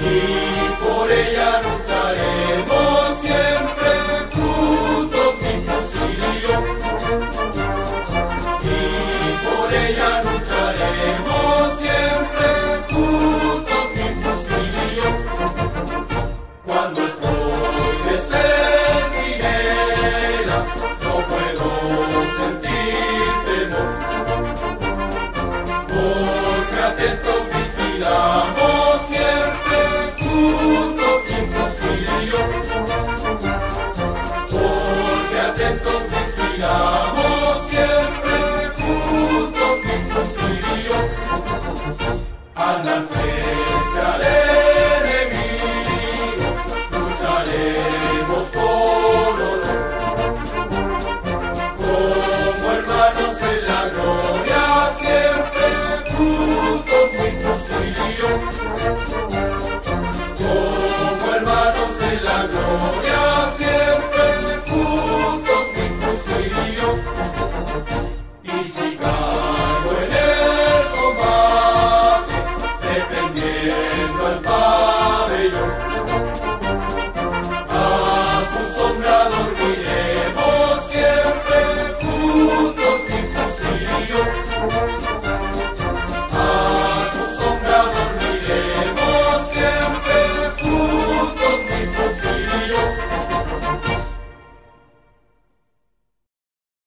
He I've done